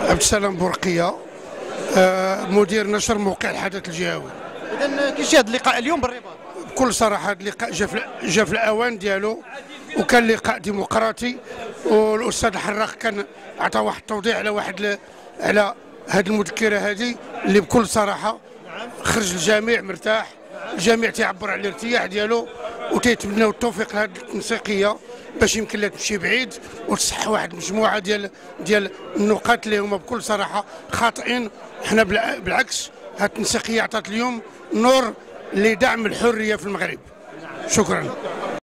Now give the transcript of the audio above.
عبد السلام برقيه آه، مدير نشر موقع الحدث الجهوي. اذا كيف شاهد اللقاء اليوم بالرباط. بكل صراحة هذا اللقاء جا في جا في الأوان ديالو وكان لقاء ديمقراطي والأستاذ الحراق كان عطى واحد التوضيح على واحد على هذه المذكرة هذه اللي بكل صراحة خرج الجميع مرتاح الجميع تيعبر على الارتياح ديالو وتيتمناو التوفيق لهذه التنسيقيه باش يمكن لها تمشي بعيد وتصح واحد المجموعة ديال ديال النقاط اللي هما بكل صراحة خاطئين. حنا بالع- بالعكس هذه التنسيقيه عطات اليوم نور لدعم الحرية في المغرب. شكرا.